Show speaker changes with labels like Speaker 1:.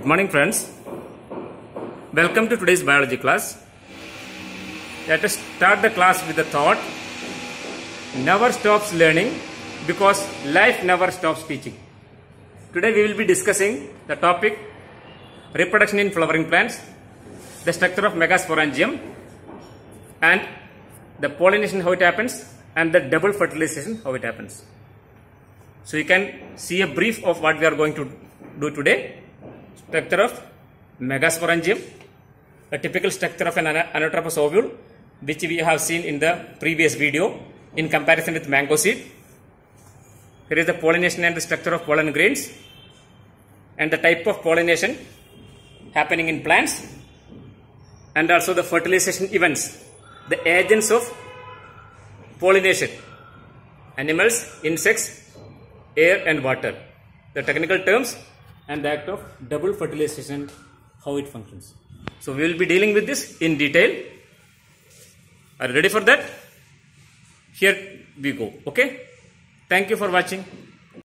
Speaker 1: morning friends. Welcome to today's biology class. Let us start the class with the thought. Never stops learning because life never stops teaching. Today we will be discussing the topic reproduction in flowering plants the structure of megasporangium and the pollination how it happens and the double fertilization how it happens. So you can see a brief of what we are going to do today. Structure of megasporangium, a typical structure of an ana- anatropous ovule, which we have seen in the previous video in comparison with mango seed. Here is the pollination and the structure of pollen grains and the type of pollination happening in plants and also the fertilization events, the agents of pollination, animals, insects, air and water. The technical terms and the act of double fertilization, how it functions. So we will be dealing with this in detail. Are you ready for that? Here we go. Okay. Thank you for watching.